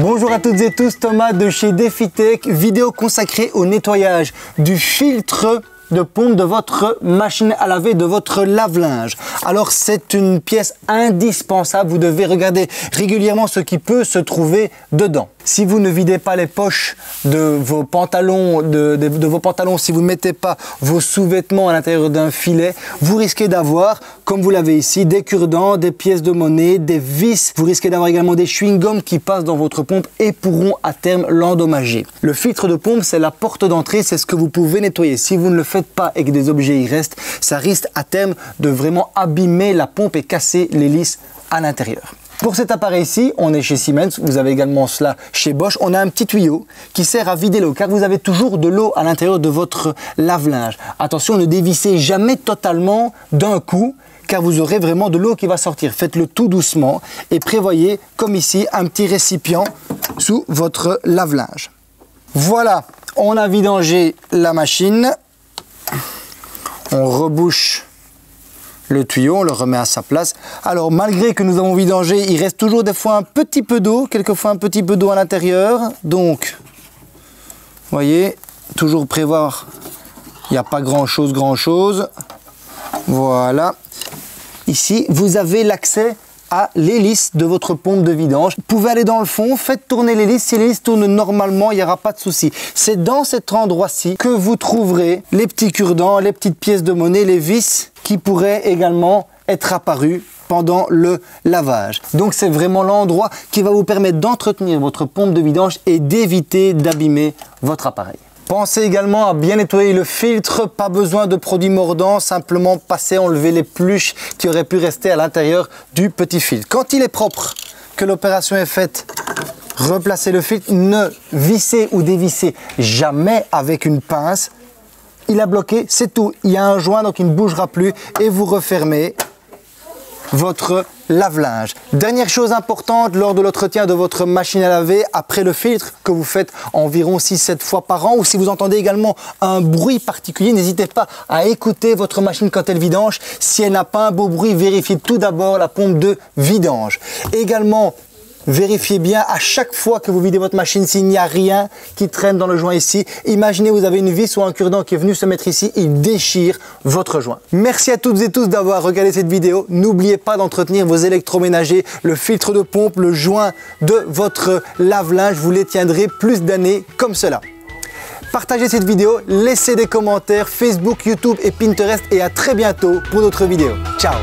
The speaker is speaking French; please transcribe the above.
Bonjour à toutes et tous, Thomas de chez DefiTech, vidéo consacrée au nettoyage du filtre de pompe de votre machine à laver, de votre lave-linge. Alors c'est une pièce indispensable, vous devez regarder régulièrement ce qui peut se trouver dedans. Si vous ne videz pas les poches de vos pantalons, de, vos pantalons, si vous ne mettez pas vos sous-vêtements à l'intérieur d'un filet, vous risquez d'avoir, comme vous l'avez ici, des cure-dents, des pièces de monnaie, des vis. Vous risquez d'avoir également des chewing-gums qui passent dans votre pompe et pourront à terme l'endommager. Le filtre de pompe, c'est la porte d'entrée, c'est ce que vous pouvez nettoyer. Si vous ne le faites pas et que des objets y restent, ça risque à terme de vraiment abîmer la pompe et casser l'hélice à l'intérieur. Pour cet appareil-ci, on est chez Siemens, vous avez également cela chez Bosch, on a un petit tuyau qui sert à vider l'eau car vous avez toujours de l'eau à l'intérieur de votre lave-linge. Attention, ne dévissez jamais totalement d'un coup car vous aurez vraiment de l'eau qui va sortir. Faites-le tout doucement et prévoyez, comme ici, un petit récipient sous votre lave-linge. Voilà, on a vidangé la machine. On rebouche le tuyau, on le remet à sa place. Alors malgré que nous avons vidangé, il reste toujours des fois un petit peu d'eau, quelquefois un petit peu d'eau à l'intérieur. Donc, voyez, toujours prévoir, il n'y a pas grand chose, grand chose. Voilà. Ici, vous avez l'accès à l'hélice de votre pompe de vidange. Vous pouvez aller dans le fond, faites tourner l'hélice. Si l'hélice tourne normalement, il n'y aura pas de souci. C'est dans cet endroit-ci que vous trouverez les petits cure-dents, les petites pièces de monnaie, les vis qui pourraient également être apparus pendant le lavage. Donc c'est vraiment l'endroit qui va vous permettre d'entretenir votre pompe de vidange et d'éviter d'abîmer votre appareil. Pensez également à bien nettoyer le filtre, pas besoin de produits mordants, simplement passer, enlever les pluches qui auraient pu rester à l'intérieur du petit filtre. Quand il est propre, que l'opération est faite, replacez le filtre, ne vissez ou dévissez jamais avec une pince. Il a bloqué, c'est tout. Il y a un joint, donc il ne bougera plus et vous refermez votre lave-linge. Dernière chose importante lors de l'entretien de votre machine à laver, après le filtre que vous faites environ 6-7 fois par an, ou si vous entendez également un bruit particulier, n'hésitez pas à écouter votre machine quand elle vidange. Si elle n'a pas un beau bruit, vérifiez tout d'abord la pompe de vidange. Également, Vérifiez bien à chaque fois que vous videz votre machine s'il n'y a rien qui traîne dans le joint ici. Imaginez vous avez une vis ou un cure-dent qui est venu se mettre ici, il déchire votre joint. Merci à toutes et tous d'avoir regardé cette vidéo. N'oubliez pas d'entretenir vos électroménagers, le filtre de pompe, le joint de votre lave-linge. Vous les tiendrez plus d'années comme cela. Partagez cette vidéo, laissez des commentaires Facebook, YouTube et Pinterest et à très bientôt pour d'autres vidéos. Ciao